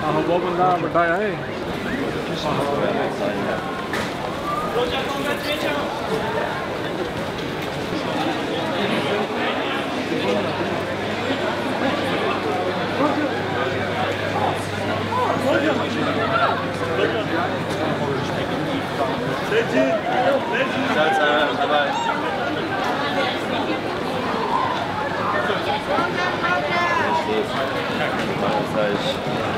हम वो बंदा बताया है je